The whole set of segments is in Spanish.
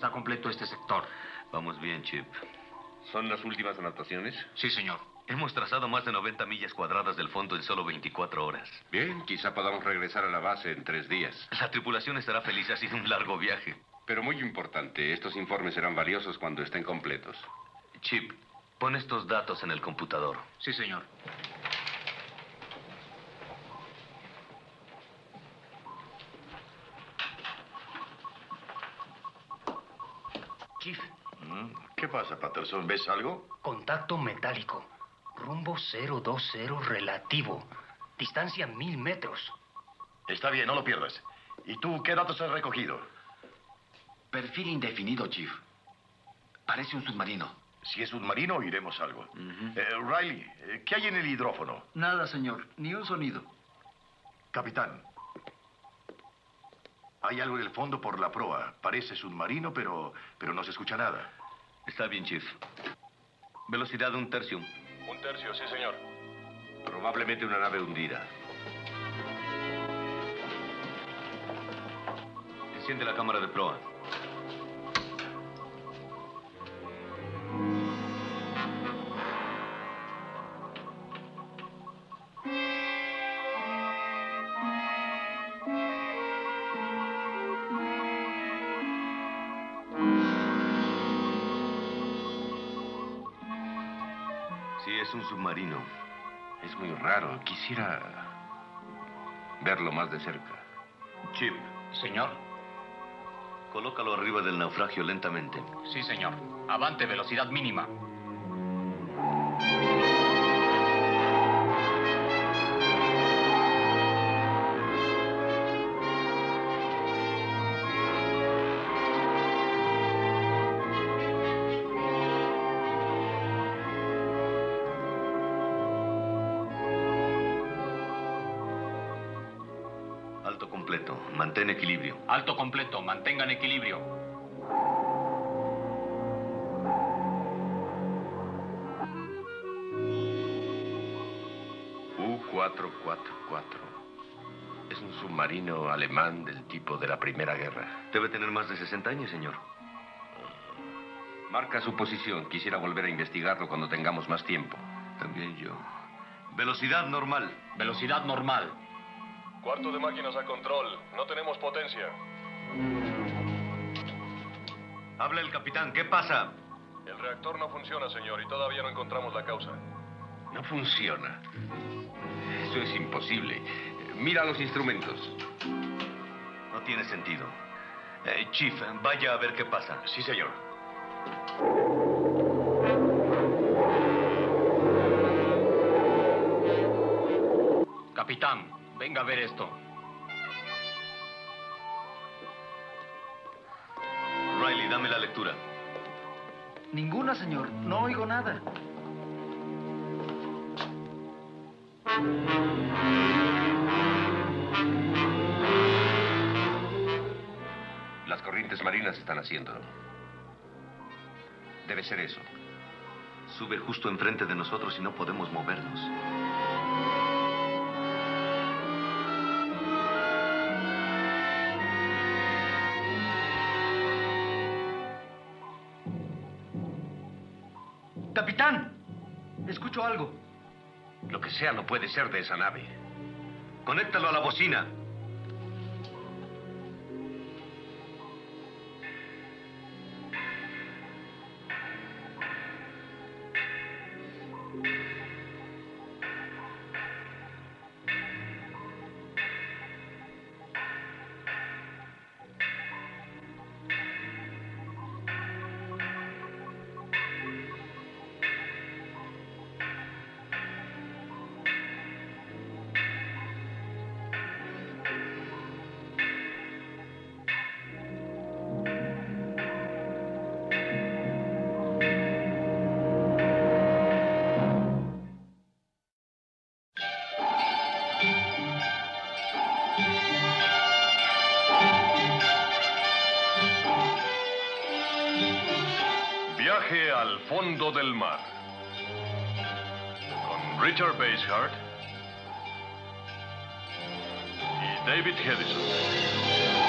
Está completo este sector. Vamos bien, Chip. ¿Son las últimas anotaciones? Sí, señor. Hemos trazado más de 90 millas cuadradas del fondo en solo 24 horas. Bien, quizá podamos regresar a la base en tres días. La tripulación estará feliz. Ha sido un largo viaje. Pero muy importante, estos informes serán valiosos cuando estén completos. Chip, pon estos datos en el computador. Sí, señor. Chief, Mm, ¿Qué pasa, Patterson? ¿Ves algo? contacto metálico. Rumbo 020 relativo. Distancia mil metros. Está bien, no lo pierdas. ¿Y tú qué datos has recogido? Perfil indefinido, Chief. Parece un submarino. Si es submarino, oiremos algo. Eh, Riley, eh, ¿qué hay en el hidrófono? Nada, señor. Ni un sonido. Capitán. Hay algo en el fondo por la proa. Parece submarino, pero, pero no se escucha nada. Está bien, Chief. Velocidad un tercio. Un tercio, sí, señor. Probablemente una nave hundida. Enciende la cámara de proa. Es un submarino. Es muy raro. Quisiera verlo más de cerca. Chip, Señor. colócalo arriba del naufragio lentamente. Sí, señor. Avante, velocidad mínima. Mantén equilibrio. Alto completo. Mantengan equilibrio. U-444. Es un submarino alemán del tipo de la Primera Guerra. Debe tener más de 60 años, señor. Marca su posición. Quisiera volver a investigarlo cuando tengamos más tiempo. También yo. Velocidad normal. Velocidad normal. Cuarto de máquinas a control. No tenemos potencia. Habla el capitán. ¿Qué pasa? El reactor no funciona, señor, y todavía no encontramos la causa. No funciona. Eso es imposible. Mira los instrumentos. No tiene sentido. Eh, Chief, vaya a ver qué pasa. Sí, señor. Capitán, venga a ver esto. Riley, dame la lectura. Ninguna, señor. No oigo nada. Las corrientes marinas están haciéndolo. Debe ser eso. Sube justo enfrente de nosotros y no podemos movernos. Capitán, escucho algo. Lo que sea no puede ser de esa nave. Conéctalo a la bocina. Richard Basehart base, David Hedison.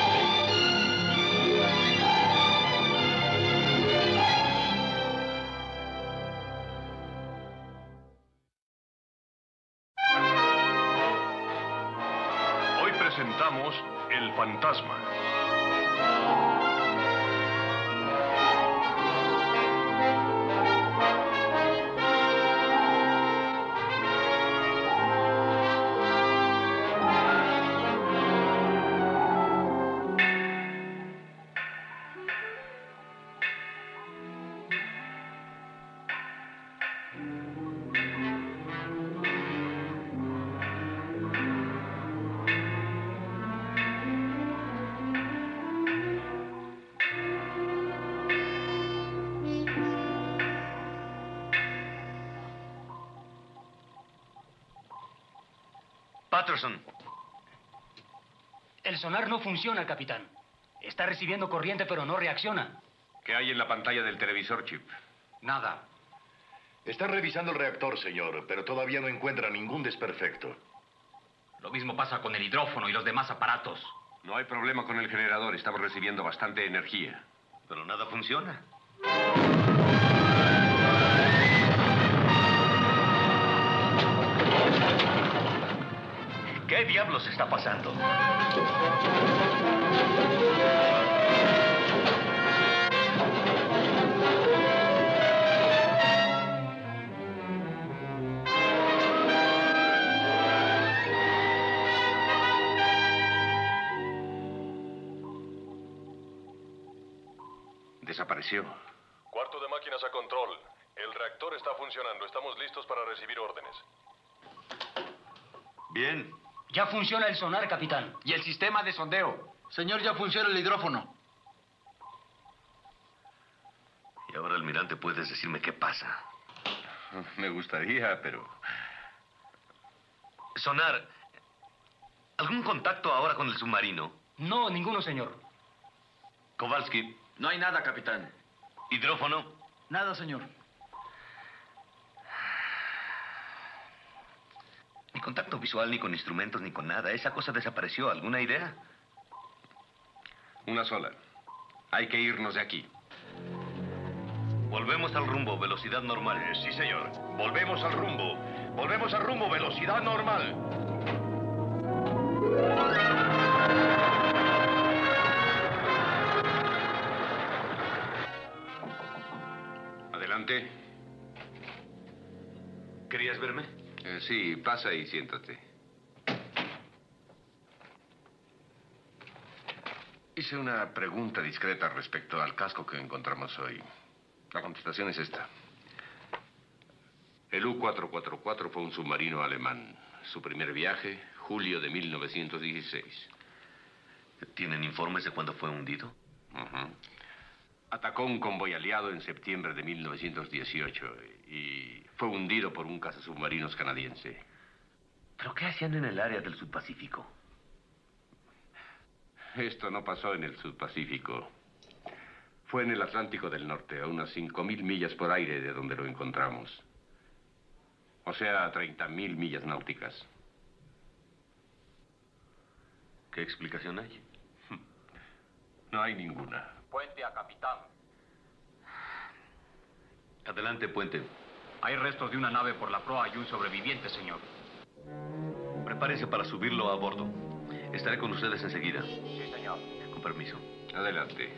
Sonar no funciona, capitán. Está recibiendo corriente, pero no reacciona. ¿Qué hay en la pantalla del televisor, Chip? Nada. Están revisando el reactor, señor, pero todavía no encuentran ningún desperfecto. Lo mismo pasa con el hidrófono y los demás aparatos. No hay problema con el generador. Estamos recibiendo bastante energía. pero nada funciona. ¿Qué diablos está pasando? Desapareció. Cuarto de máquinas a control. El reactor está funcionando. Estamos listos para recibir órdenes. Bien. Ya funciona el sonar, capitán. ¿Y el sistema de sondeo? Señor, ya funciona el hidrófono. Y ahora, almirante, puedes decirme qué pasa. Me gustaría, pero... Sonar. ¿Algún contacto ahora con el submarino? No, ninguno, señor. Kowalski. No hay nada, capitán. Hidrófono. Nada, señor. Ni contacto visual, ni con instrumentos, ni con nada. Esa cosa desapareció. ¿Alguna idea? Una sola. Hay que irnos de aquí. Volvemos al rumbo, velocidad normal. Eh, sí, señor. Volvemos al rumbo. Volvemos al rumbo, velocidad normal. Adelante. ¿Querías verme? Eh, sí, pasa y siéntate. Hice una pregunta discreta respecto al casco que encontramos hoy. La contestación es esta. El U-444 fue un submarino alemán. Su primer viaje, julio de 1916. ¿Tienen informes de cuándo fue hundido? Ujú. Atacó un convoy aliado en septiembre de 1918 y fue hundido por un cazasubmarinos canadiense. ¿Pero qué hacían en el área del Subpacífico? Esto no pasó en el Subpacífico. Fue en el Atlántico del Norte, a unas 5.000 millas por aire de donde lo encontramos. O sea, a 30.000 millas náuticas. ¿Qué explicación hay? No hay ninguna. Puente a capitán. Adelante, puente. Hay restos de una nave por la proa y un sobreviviente, señor. Prepárese para subirlo a bordo. Estaré con ustedes enseguida. Sí, señor. Con permiso. Adelante.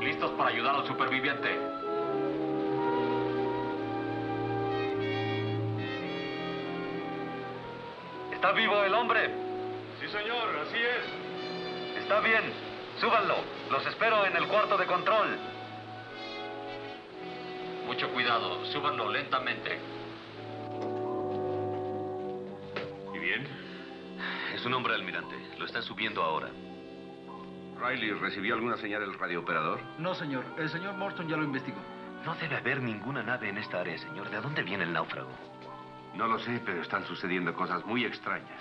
¿Listos para ayudar al superviviente? ¿Está vivo el hombre? Sí, señor, así es. Está bien. Súbanlo. Los espero en el cuarto de control. Mucho cuidado. Súbanlo lentamente. ¿Y bien? Es un hombre, almirante. Lo están subiendo ahora. Riley, ¿recibió alguna señal del radiooperador? No, señor. El señor Morton ya lo investigó. No debe haber ninguna nave en esta área, señor. ¿De dónde viene el náufrago? No lo sé, pero están sucediendo cosas muy extrañas.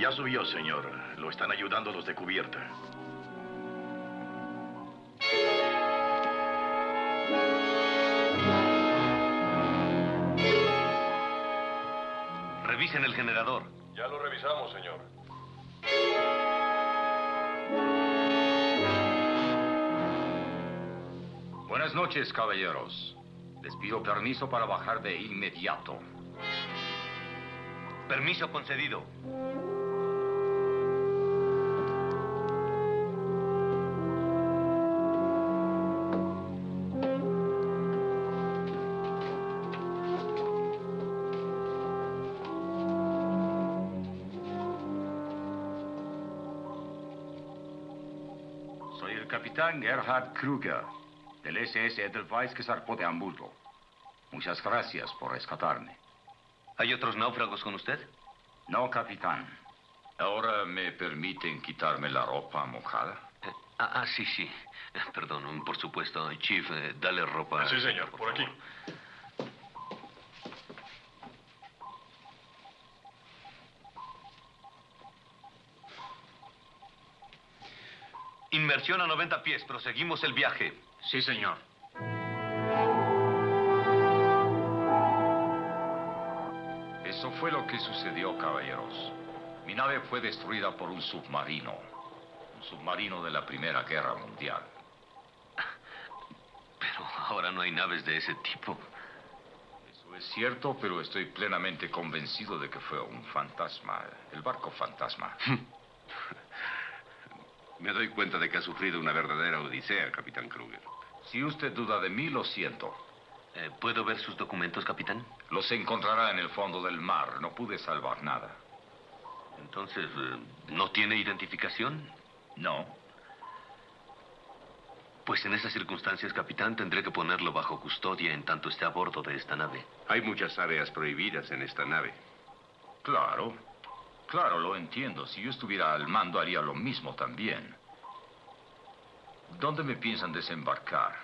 Ya subió, señor. Lo están ayudando los de cubierta. Revisen el generador. Ya lo revisamos, señor. Buenas noches, caballeros. Les pido permiso para bajar de inmediato. Permiso concedido. Capitán Gerhard Kruger, del SS Edelweiss que zarpó de Hamburgo. Muchas gracias por rescatarme. ¿Hay otros náufragos con usted? No, capitán. Ahora me permiten quitarme la ropa mojada. Eh, ah, ah, sí, sí. Perdón, por supuesto. Chief, eh, dale ropa. Sí, señor, por aquí. Inmersión a 90 pies. Proseguimos el viaje. Sí, señor. Eso fue lo que sucedió, caballeros. Mi nave fue destruida por un submarino. Un submarino de la Primera Guerra Mundial. Pero ahora no hay naves de ese tipo. Eso es cierto, pero estoy plenamente convencido de que fue un fantasma. El barco fantasma. Me doy cuenta de que ha sufrido una verdadera odisea, capitán Kruger. Si usted duda de mí, lo siento. Eh, ¿Puedo ver sus documentos, capitán? Los encontrará en el fondo del mar. No pude salvar nada. Entonces, eh, ¿no tiene identificación? No. Pues en esas circunstancias, capitán, tendré que ponerlo bajo custodia en tanto esté a bordo de esta nave. Hay muchas áreas prohibidas en esta nave. Claro. Claro, lo entiendo. Si yo estuviera al mando, haría lo mismo también. ¿Dónde me piensan desembarcar?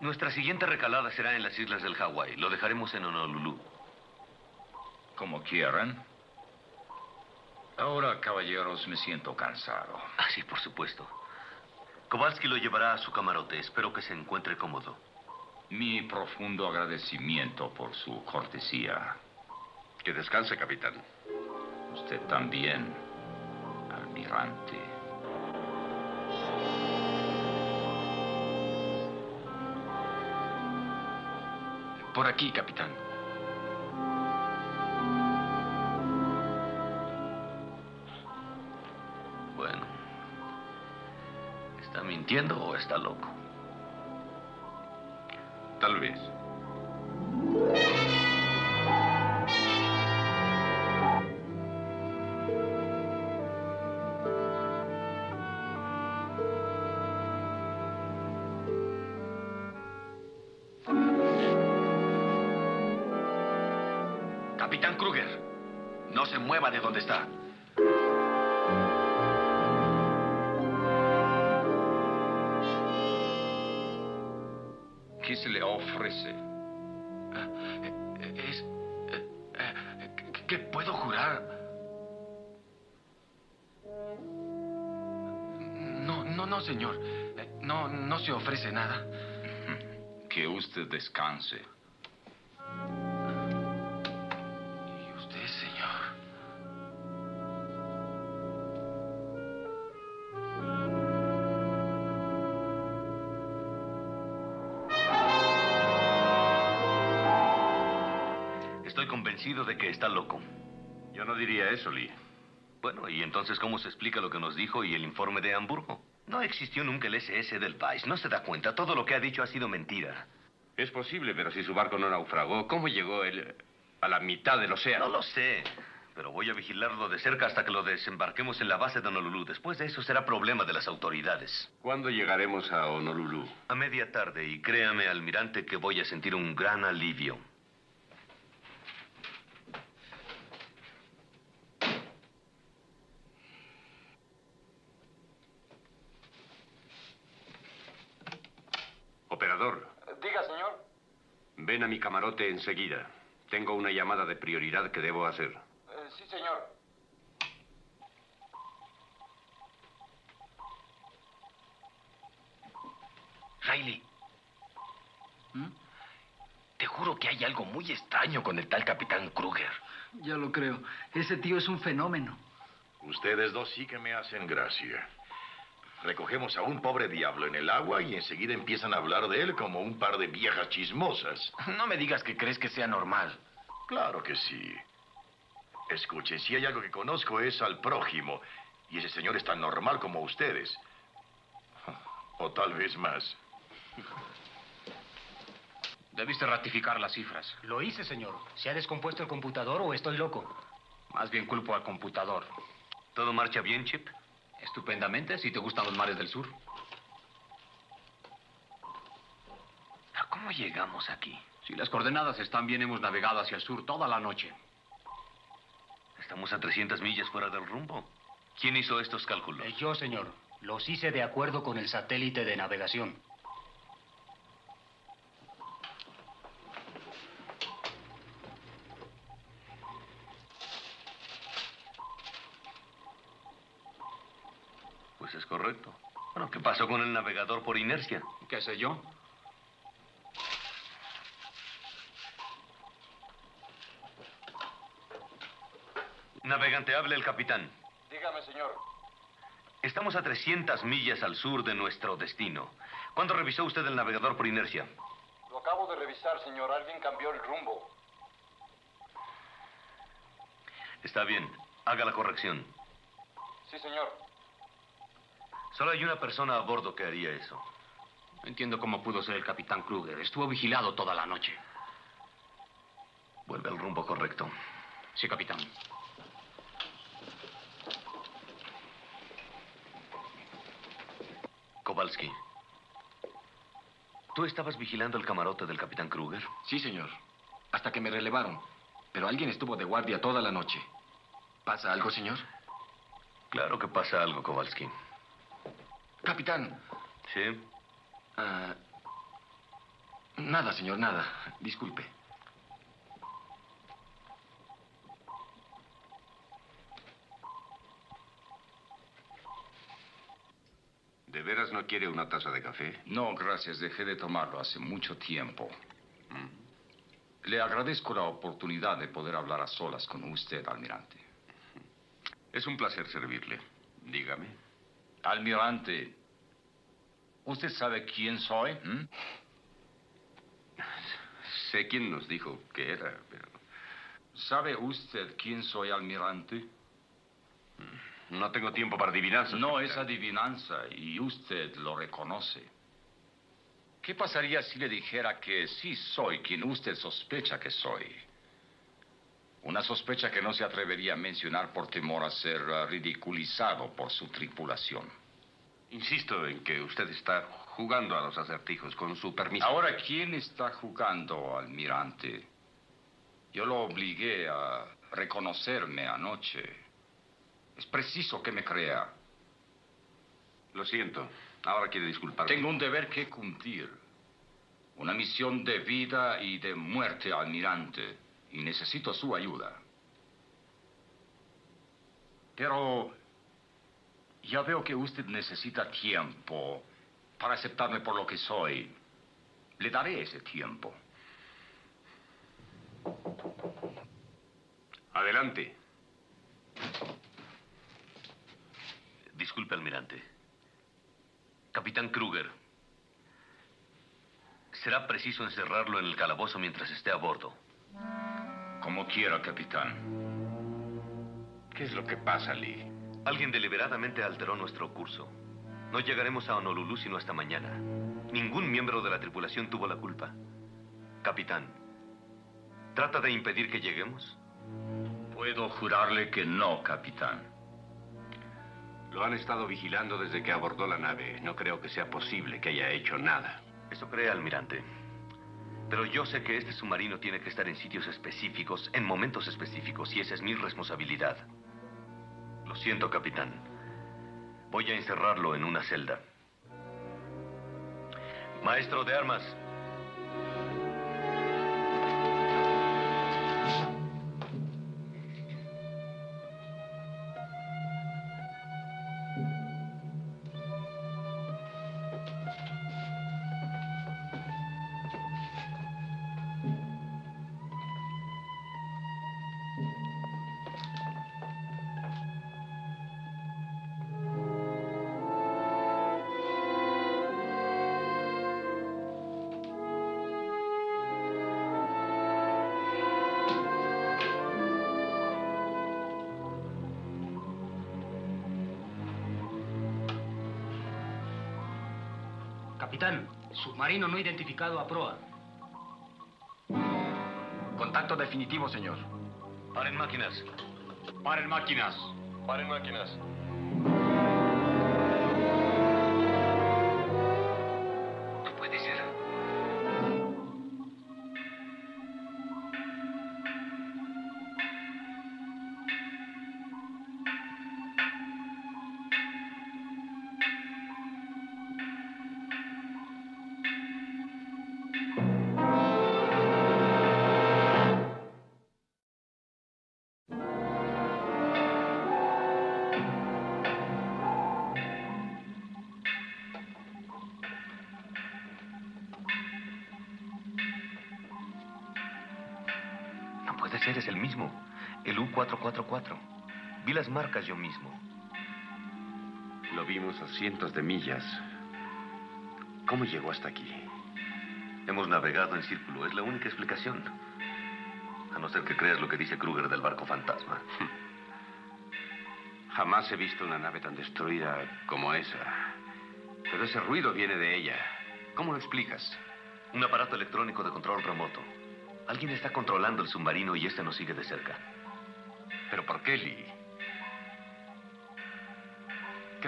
Nuestra siguiente recalada será en las islas del Hawái. Lo dejaremos en Honolulu. Como quieran. Ahora, caballeros, me siento cansado. Ah, sí, por supuesto. Kowalski lo llevará a su camarote. Espero que se encuentre cómodo. Mi profundo agradecimiento por su cortesía. Que descanse, capitán. Usted también, almirante. Por aquí, capitán. Bueno. ¿Está mintiendo o está loco? Tal vez. Ofrece nada. Que usted descanse. ¿Y usted, señor? Estoy convencido de que está loco. Yo no diría eso, Lee. Bueno, ¿y entonces cómo se explica lo que nos dijo y el informe de Hamburgo? No existió nunca el SS del Weiss. No se da cuenta. Todo lo que ha dicho ha sido mentira. Es posible, pero si su barco no naufragó, ¿cómo llegó él a la mitad del océano? No lo sé. Pero voy a vigilarlo de cerca hasta que lo desembarquemos en la base de Honolulu. Después de eso será problema de las autoridades. ¿Cuándo llegaremos a Honolulu? A media tarde, y créame, almirante, que voy a sentir un gran alivio. Operador, Diga, señor. Ven a mi camarote enseguida. Tengo una llamada de prioridad que debo hacer. sí, señor. Riley. Te juro que hay algo muy extraño con el tal Capitán Kruger. Ya lo creo. Ese tío es un fenómeno. Ustedes dos sí que me hacen gracia. Recogemos a un pobre diablo en el agua y enseguida empiezan a hablar de él como un par de viejas chismosas. No me digas que crees que sea normal. Claro que sí. Escuchen, si hay algo que conozco es al prójimo. Y ese señor es tan normal como ustedes. O tal vez más. Debiste ratificar las cifras. Lo hice, señor. ¿Se ha descompuesto el computador o estoy loco? Más bien culpo al computador. ¿Todo marcha bien, Chip? Estupendamente, si te gustan los mares del sur. ¿Cómo llegamos aquí? Si las coordenadas están bien, hemos navegado hacia el sur toda la noche. Estamos a 300 millas fuera del rumbo. ¿Quién hizo estos cálculos? Eh, yo, señor. Los hice de acuerdo con el satélite de navegación. Pasó con el navegador por inercia? ¿Qué sé yo? Navegante, hable el capitán. Dígame, señor. Estamos a 300 millas al sur de nuestro destino. ¿Cuándo revisó usted el navegador por inercia? Lo acabo de revisar, señor. Alguien cambió el rumbo. Está bien. Haga la corrección. Sí, señor. Solo hay una persona a bordo que haría eso. No entiendo cómo pudo ser el capitán Kruger. Estuvo vigilado toda la noche. Vuelve al rumbo correcto. Sí, capitán. Kowalski. ¿Tú estabas vigilando el camarote del capitán Kruger? Sí, señor. Hasta que me relevaron. Pero alguien estuvo de guardia toda la noche. ¿Pasa algo, señor? Claro que pasa algo, Kowalski. Capitán. ¿Sí? Ah, nada, señor, nada. Disculpe. ¿De veras no quiere una taza de café? No, gracias. Dejé de tomarlo hace mucho tiempo. Le agradezco la oportunidad de poder hablar a solas con usted, almirante. Es un placer servirle. Dígame. Almirante, ¿usted sabe quién soy? ¿Mm? Sé quién nos dijo que era, pero... ¿Sabe usted quién soy, almirante? No tengo tiempo para adivinanzas. No es adivinanza y usted lo reconoce. ¿Qué pasaría si le dijera que sí soy quien usted sospecha que soy? Una sospecha que no se atrevería a mencionar por temor a ser ridiculizado por su tripulación. Insisto en que usted está jugando a los acertijos con su permiso. Ahora, ¿quién está jugando, almirante? Yo lo obligué a reconocerme anoche. Es preciso que me crea. Lo siento. Ahora quiere disculparme. Tengo un deber que cumplir. Una misión de vida y de muerte, almirante. Y necesito su ayuda. Pero ya veo que usted necesita tiempo para aceptarme por lo que soy. Le daré ese tiempo. Adelante. Disculpe, almirante. Capitán Kruger. Será preciso encerrarlo en el calabozo mientras esté a bordo. Como quiera, capitán. ¿Qué es lo que pasa, Lee? Alguien deliberadamente alteró nuestro curso. No llegaremos a Honolulu sino hasta mañana. Ningún miembro de la tripulación tuvo la culpa. Capitán, ¿trata de impedir que lleguemos? Puedo jurarle que no, capitán. Lo han estado vigilando desde que abordó la nave. No creo que sea posible que haya hecho nada. Eso cree, almirante. Pero yo sé que este submarino tiene que estar en sitios específicos, en momentos específicos, y esa es mi responsabilidad. Lo siento, capitán. Voy a encerrarlo en una celda. Maestro de armas. Capitán, submarino no identificado a proa. Contacto definitivo, señor. Paren máquinas. Paren máquinas. Paren máquinas. Marcas yo mismo. Lo vimos a cientos de millas. ¿Cómo llegó hasta aquí? Hemos navegado en círculo, es la única explicación. A no ser que creas lo que dice Kruger del barco fantasma. Jamás he visto una nave tan destruida como esa. Pero ese ruido viene de ella. ¿Cómo lo explicas? Un aparato electrónico de control remoto. Alguien está controlando el submarino y este nos sigue de cerca. ¿Pero por qué, Lee?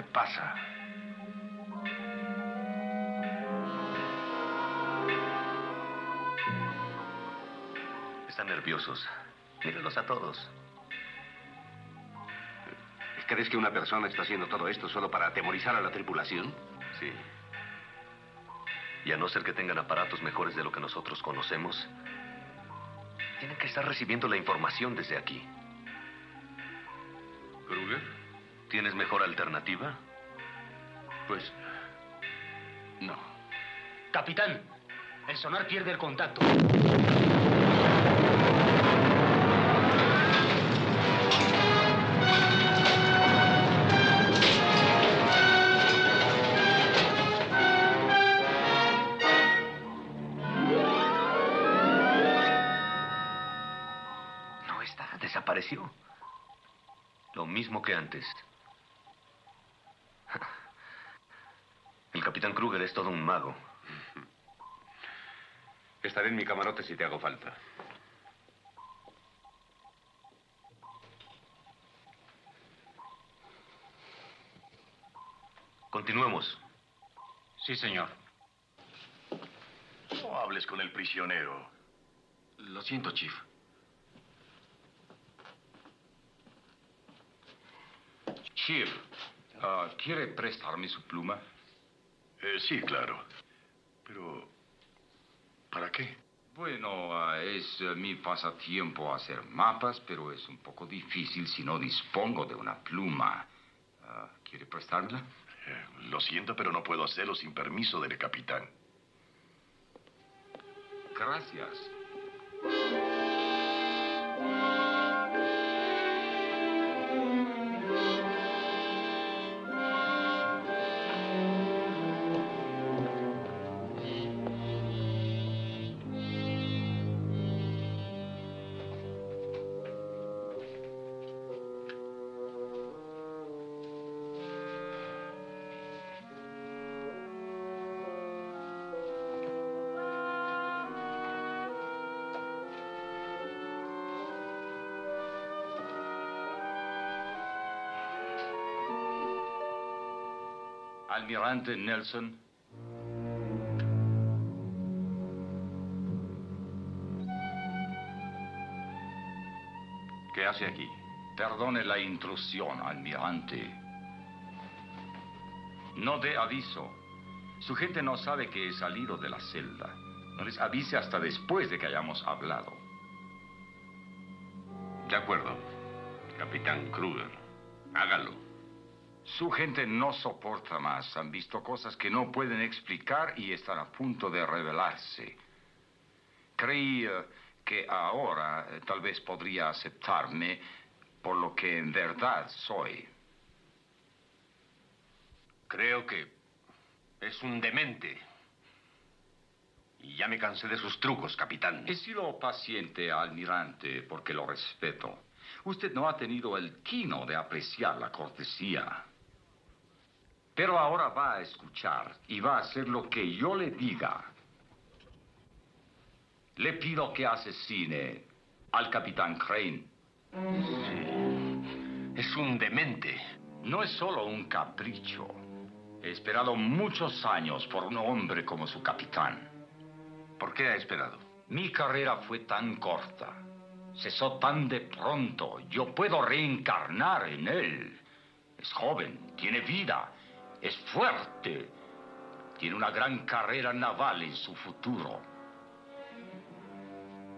¿Qué pasa? Están nerviosos. Mírenlos a todos. ¿Crees que una persona está haciendo todo esto solo para atemorizar a la tripulación? Sí. Y a no ser que tengan aparatos mejores de lo que nosotros conocemos, tienen que estar recibiendo la información desde aquí. ¿Kruger? ¿Tienes mejor alternativa? Pues... No. Capitán, el sonar pierde el contacto. Capitán Kruger es todo un mago. Estaré en mi camarote si te hago falta. Continuemos. Sí, señor. No hables con el prisionero. Lo siento, Chief. Chief, ah, ¿quiere prestarme su pluma? Eh, sí, claro. Pero... ¿Para qué? Bueno, ah, es eh, mi pasatiempo hacer mapas, pero es un poco difícil si no dispongo de una pluma. Ah, ¿Quiere prestármela? Eh, lo siento, pero no puedo hacerlo sin permiso del capitán. Gracias. Almirante Nelson. ¿Qué hace aquí? Perdone la intrusión, almirante. No dé aviso. Su gente no sabe que he salido de la celda. No les avise hasta después de que hayamos hablado. De acuerdo, capitán Kruger. Hágalo. Su gente no soporta más. Han visto cosas que no pueden explicar y están a punto de revelarse. Creí que ahora eh, tal vez podría aceptarme por lo que en verdad soy. Creo que es un demente. Y ya me cansé de sus trucos, capitán. He sido paciente, almirante, porque lo respeto. Usted no ha tenido el quino de apreciar la cortesía. Pero ahora va a escuchar y va a hacer lo que yo le diga. Le pido que asesine al capitán Crane. Es un demente. No es solo un capricho. He esperado muchos años por un hombre como su capitán. ¿Por qué ha esperado? Mi carrera fue tan corta. Cesó tan de pronto. Yo puedo reencarnar en él. Es joven, tiene vida, es fuerte. Tiene una gran carrera naval en su futuro.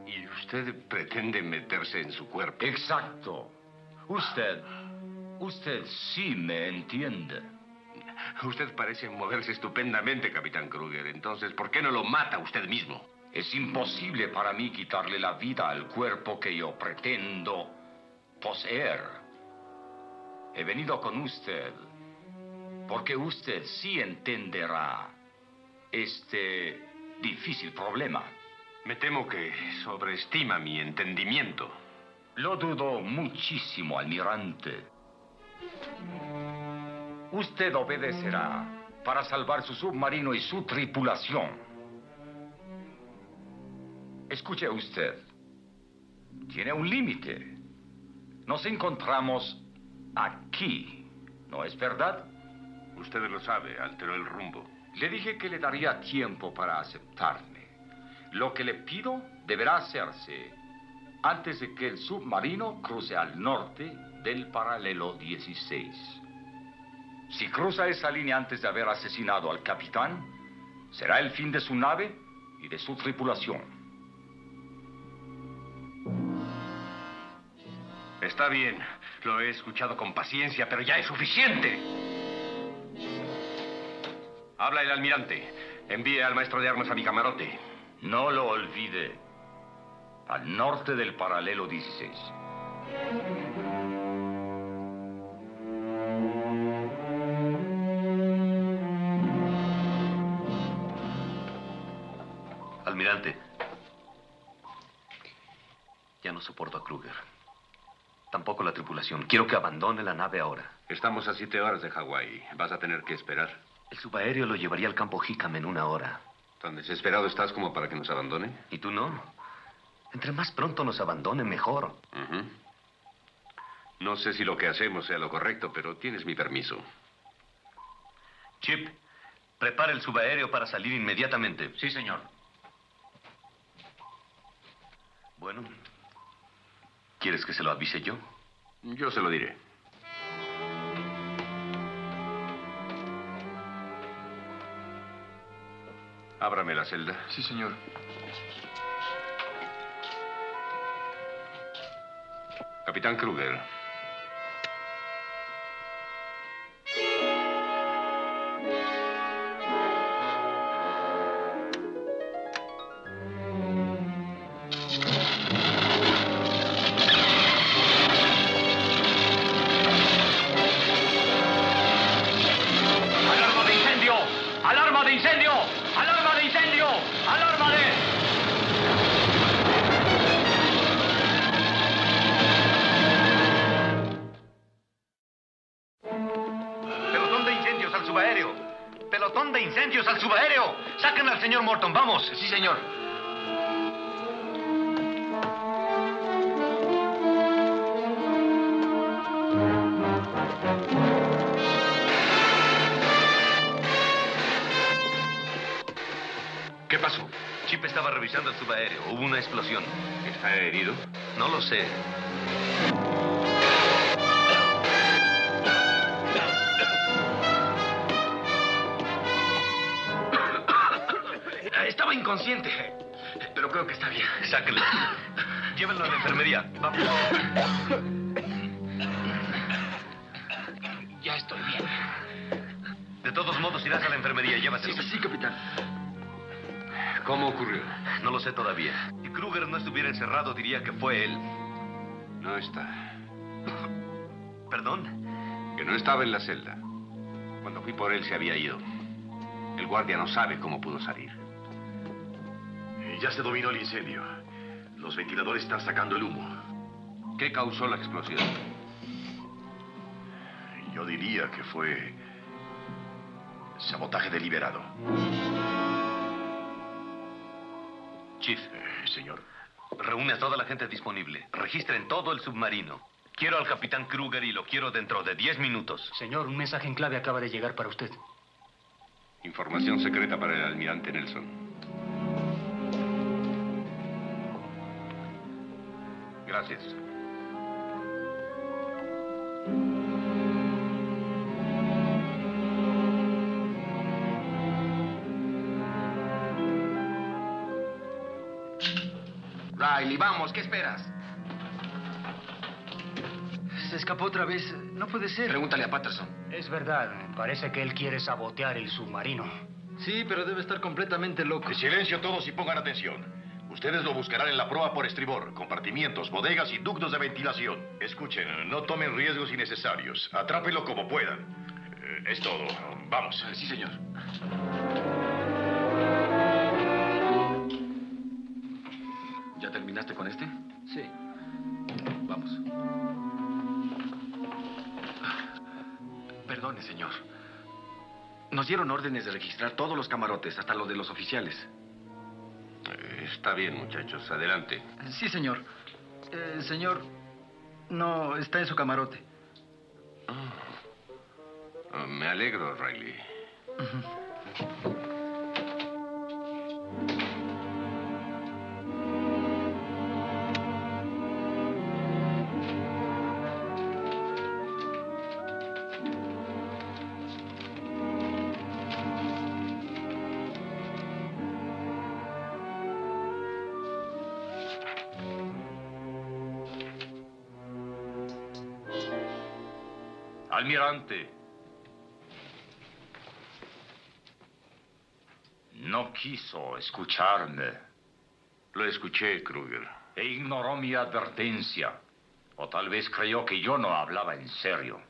¿Y usted pretende meterse en su cuerpo? Exacto. Usted, usted sí me entiende. Usted parece moverse estupendamente, capitán Kruger. Entonces, ¿por qué no lo mata usted mismo? Es imposible para mí quitarle la vida al cuerpo que yo pretendo poseer. He venido con usted porque usted sí entenderá este difícil problema. Me temo que sobreestima mi entendimiento. Lo dudo muchísimo, almirante. Usted obedecerá para salvar su submarino y su tripulación. Escuche usted. Tiene un límite. Nos encontramos aquí. ¿No es verdad? Usted lo sabe, alteró el rumbo. Le dije que le daría tiempo para aceptarme. Lo que le pido deberá hacerse antes de que el submarino cruce al norte del paralelo 16. Si cruza esa línea antes de haber asesinado al capitán, será el fin de su nave y de su tripulación. Está bien, lo he escuchado con paciencia, pero ya es suficiente. Habla el almirante. Envíe al maestro de armas a mi camarote. No lo olvide. Al norte del paralelo 16. Almirante. Ya no soporto a Kruger. Tampoco la tripulación. Quiero que abandone la nave ahora. Estamos a siete horas de Hawái. Vas a tener que esperar. El subaéreo lo llevaría al campo Hickam en una hora. ¿Tan desesperado estás como para que nos abandone? ¿Y tú no? Entre más pronto nos abandone, mejor. No sé si lo que hacemos sea lo correcto, pero tienes mi permiso. Chip, prepara el subaéreo para salir inmediatamente. Sí, señor. Bueno, ¿quieres que se lo avise yo? Yo se lo diré. Ábrame la celda. Sí, señor. Capitán Kruger. ¿Cómo ocurrió? No lo sé todavía. Si Kruger no estuviera encerrado, diría que fue él. No está. ¿Perdón? Que no estaba en la celda. Cuando fui por él se había ido. El guardia no sabe cómo pudo salir. Ya se dominó el incendio. Los ventiladores están sacando el humo. ¿Qué causó la explosión? Yo diría que fue Sabotaje deliberado. Chief. Eh, señor. Reúne a toda la gente disponible. Registren todo el submarino. Quiero al capitán Kruger y lo quiero dentro de 10 minutos. Señor, un mensaje en clave acaba de llegar para usted. Información secreta para el almirante Nelson. Gracias. Riley, vamos, ¿qué esperas? Se escapó otra vez. No puede ser. Pregúntale a Patterson. Es verdad. Parece que él quiere sabotear el submarino. Sí, pero debe estar completamente loco. En silencio todos y pongan atención. Ustedes lo buscarán en la proa por estribor, compartimientos, bodegas y ductos de ventilación. Escuchen, no tomen riesgos innecesarios. Atrápenlo como puedan. Eh, es todo. Vamos. Sí, señor. Terminaste con este? Sí. Vamos. Perdone, señor. Nos dieron órdenes de registrar todos los camarotes, hasta lo de los oficiales. Eh, Está bien, muchachos. Adelante. Sí, señor. Eh, señor, no está en su camarote. Oh, me alegro, Riley. Almirante. No quiso escucharme. Lo escuché, Kruger. E ignoró mi advertencia. O tal vez creyó que yo no hablaba en serio.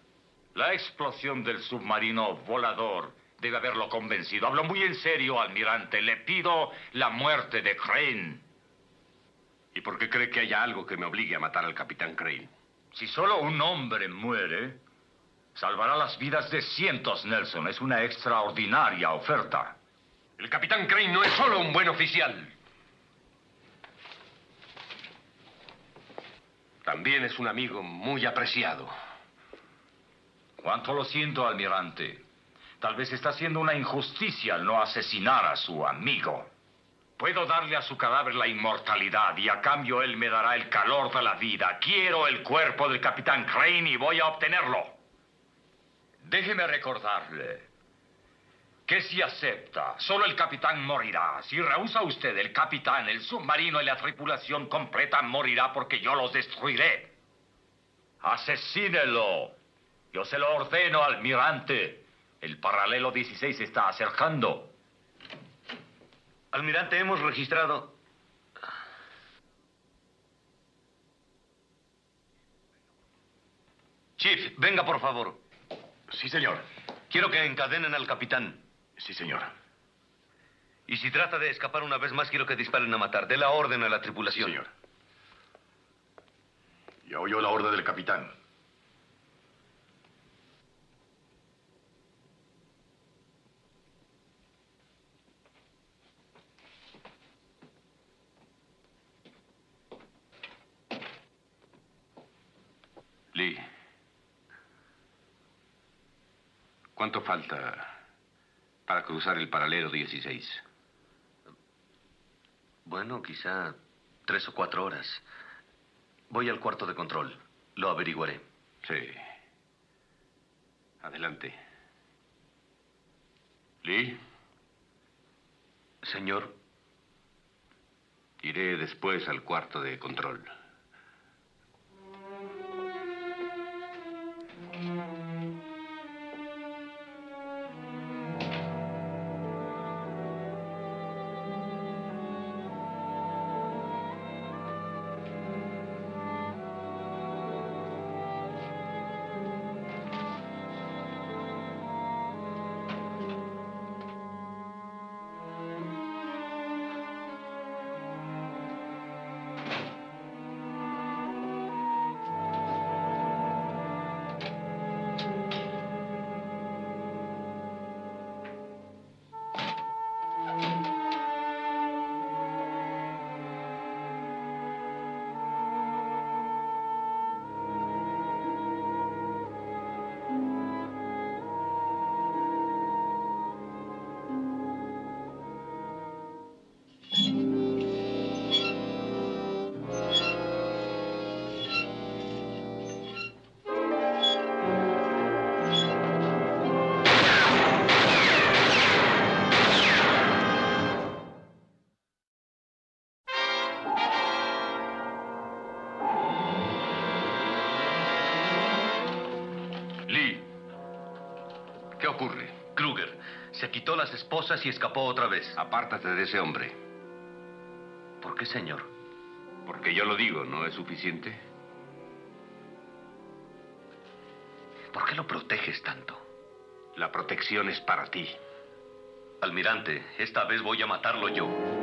La explosión del submarino volador debe haberlo convencido. Hablo muy en serio, almirante. Le pido la muerte de Crane. ¿Y por qué cree que haya algo que me obligue a matar al capitán Crane? Si solo un hombre muere, salvará las vidas de cientos, Nelson. Es una extraordinaria oferta. El capitán Crane no es solo un buen oficial. También es un amigo muy apreciado. Cuánto lo siento, almirante. Tal vez está haciendo una injusticia al no asesinar a su amigo. Puedo darle a su cadáver la inmortalidad y a cambio él me dará el calor de la vida. Quiero el cuerpo del capitán Crane y voy a obtenerlo. Déjeme recordarle que si acepta, solo el capitán morirá. Si rehúsa usted, el capitán, el submarino y la tripulación completa morirá porque yo los destruiré. Asesínelo. Yo se lo ordeno, almirante. El paralelo 16 se está acercando. Almirante, hemos registrado... Chief, venga por favor. Sí, señor. Quiero que encadenen al capitán. Sí, señor. Y si trata de escapar una vez más, quiero que disparen a matar. Dé la orden a la tripulación. señor. Ya oyó la orden del capitán. Lee. ¿Cuánto falta para cruzar el paralelo 16? Bueno, quizá tres o cuatro horas. Voy al cuarto de control. Lo averiguaré. Sí. Adelante. Lee. Señor. Iré después al cuarto de control. Esposas y escapó otra vez. Apártate de ese hombre. ¿Por qué, señor? Porque yo lo digo, ¿no es suficiente? ¿Por qué lo proteges tanto? La protección es para ti. Almirante, esta vez voy a matarlo yo.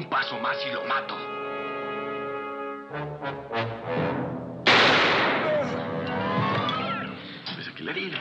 Un paso más y lo mato. Pues aquí la herida.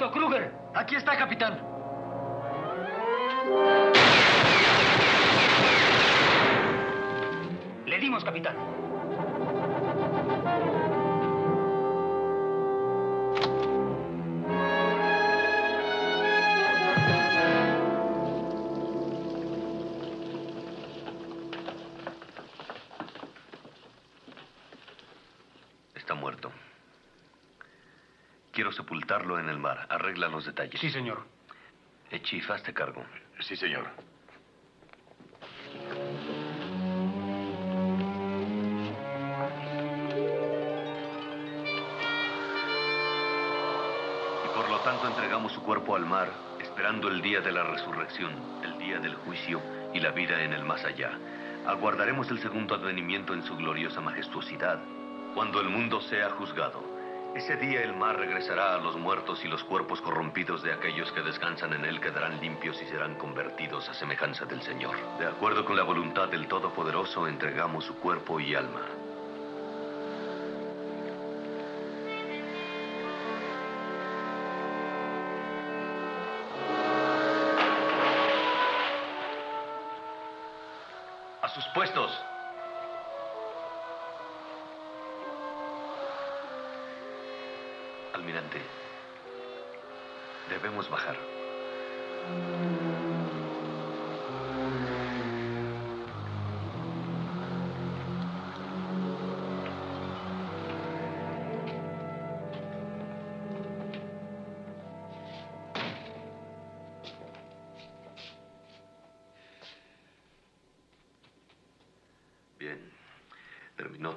¡Alto, Kruger! Aquí está, capitán. Le dimos, capitán. En el mar. Arregla los detalles. Sí, señor. Chief, hazte cargo. Sí, señor. Y por lo tanto entregamos su cuerpo al mar, esperando el día de la resurrección, el día del juicio y la vida en el más allá. Aguardaremos el segundo advenimiento en su gloriosa majestuosidad, cuando el mundo sea juzgado. Ese día el mar regresará a los muertos y los cuerpos corrompidos de aquellos que descansan en él quedarán limpios y serán convertidos a semejanza del Señor. De acuerdo con la voluntad del Todopoderoso, entregamos su cuerpo y alma.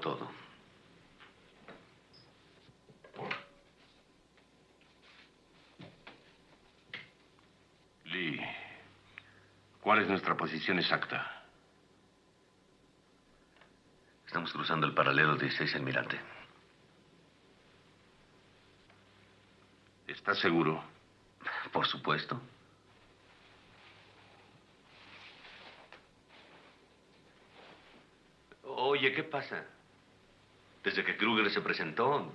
Todo. Lee, ¿cuál es nuestra posición exacta? Estamos cruzando el paralelo 16, almirante. ¿Estás seguro? Por supuesto. Oye, ¿qué pasa? Desde que Kruger se presentó,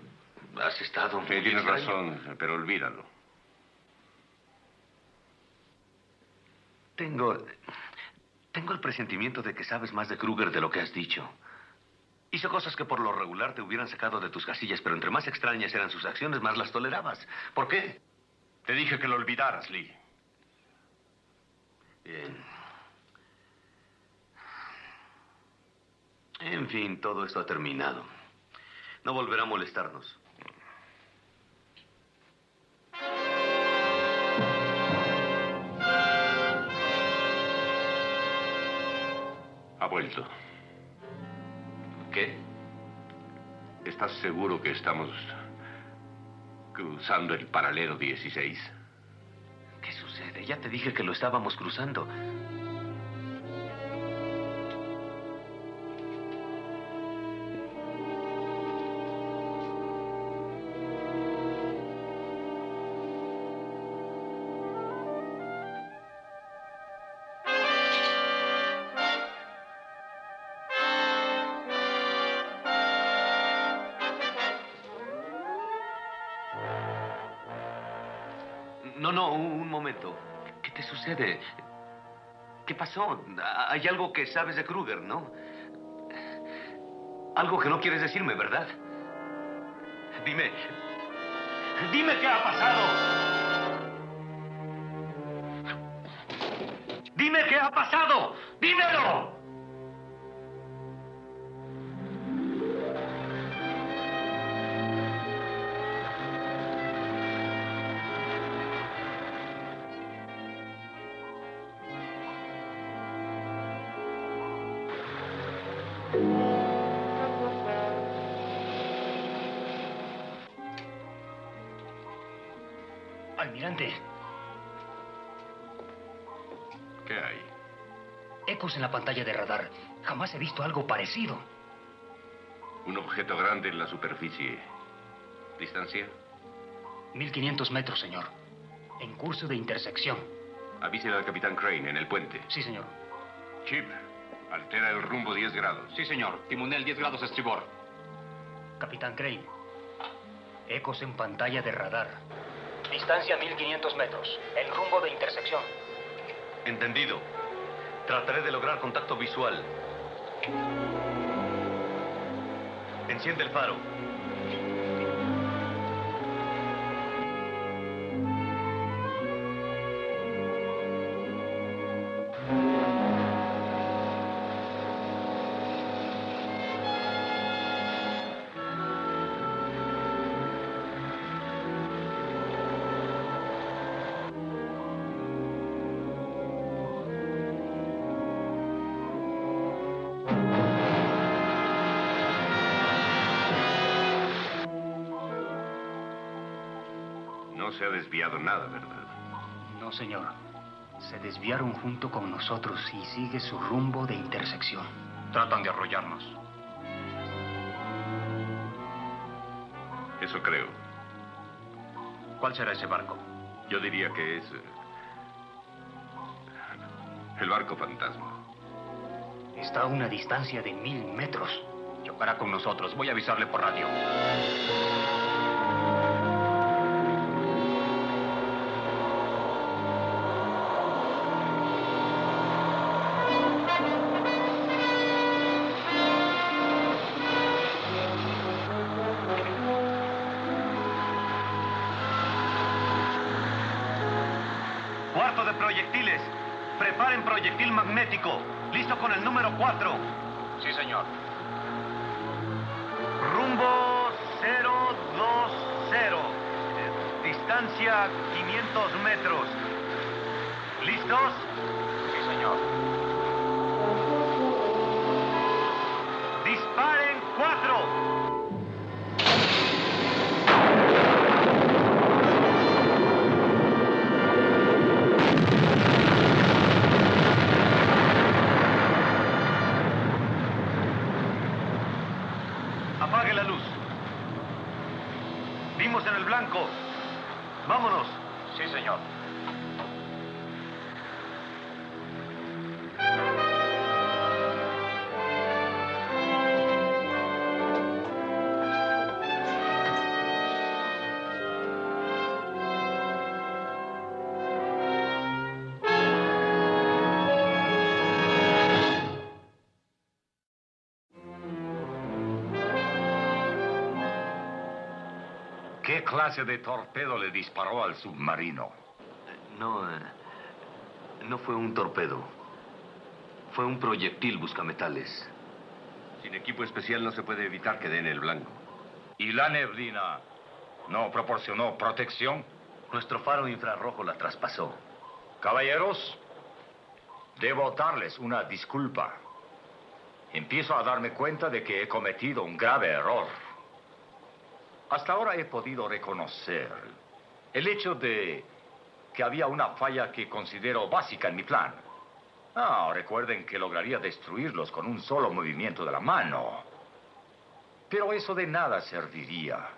has estado... Sí, tienes razón, pero olvídalo. Tengo... Tengo el presentimiento de que sabes más de Kruger de lo que has dicho. Hizo cosas que por lo regular te hubieran sacado de tus casillas, pero entre más extrañas eran sus acciones, más las tolerabas. ¿Por qué? Te dije que lo olvidaras, Lee. Bien. En fin, todo esto ha terminado. No volverá a molestarnos. Ha vuelto. ¿Qué? ¿Estás seguro que estamos cruzando el paralelo 16? ¿Qué sucede? Ya te dije que lo estábamos cruzando. ¿Qué pasó? Hay algo que sabes de Kruger, ¿no? Algo que no quieres decirme, ¿verdad? Dime. Dime qué ha pasado. Dime qué ha pasado. Dímelo. Ecos en la pantalla de radar. Jamás he visto algo parecido. Un objeto grande en la superficie. ¿Distancia? 1500 metros, señor. En curso de intersección. Avísele al capitán Crane en el puente. Sí, señor. Chip, altera el rumbo 10 grados. Sí, señor. Timonel 10 grados estribor. Capitán Crane. Ecos en pantalla de radar. Distancia 1500 metros. El rumbo de intersección. Entendido. Trataré de lograr contacto visual. Enciende el faro. Desviado nada, ¿verdad? No, señor. Se desviaron junto con nosotros y sigue su rumbo de intersección. Tratan de arrollarnos. Eso creo. ¿Cuál será ese barco? Yo diría que es... eh, El barco fantasma. Está a una distancia de mil metros. Chocará con nosotros. Voy a avisarle por radio. Proyectiles. Preparen proyectil magnético. Listo con el número 4. Sí, señor. Rumbo 020. Eh, Distancia 500 metros. ¿Listos? Clase de torpedo le disparó al submarino? No, eh, no fue un torpedo. Fue un proyectil buscametales. Sin equipo especial no se puede evitar que den el blanco. ¿Y la neblina no proporcionó protección? Nuestro faro infrarrojo la traspasó. Caballeros, debo darles una disculpa. Empiezo a darme cuenta de que he cometido un grave error. Hasta ahora he podido reconocer el hecho de que había una falla que considero básica en mi plan. Ah, recuerden que lograría destruirlos con un solo movimiento de la mano. Pero eso de nada serviría.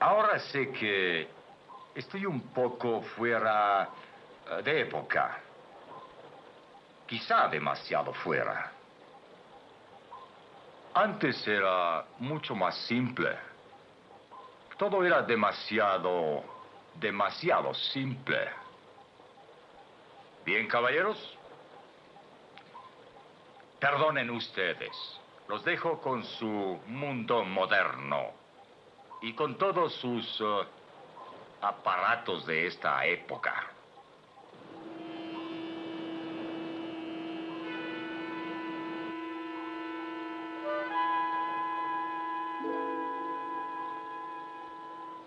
Ahora sé que estoy un poco fuera eh, de época. Quizá demasiado fuera. Antes era mucho más simple. Todo era demasiado, demasiado simple. Bien, caballeros. Perdonen ustedes. Los dejo con su mundo moderno y con todos sus eh, aparatos de esta época.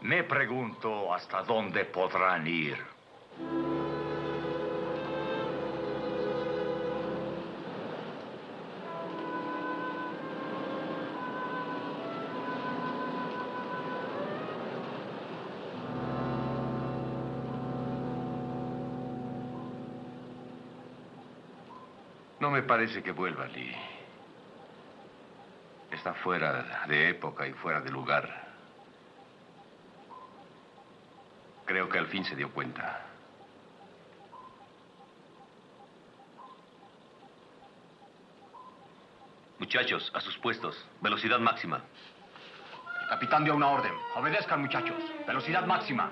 Me pregunto hasta dónde podrán ir. No me parece que vuelva, Lee. Está fuera de época y fuera de lugar. Creo que al fin se dio cuenta. Muchachos, a sus puestos. Velocidad máxima. El capitán dio una orden. Obedezcan, muchachos. Velocidad máxima.